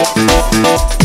No, no.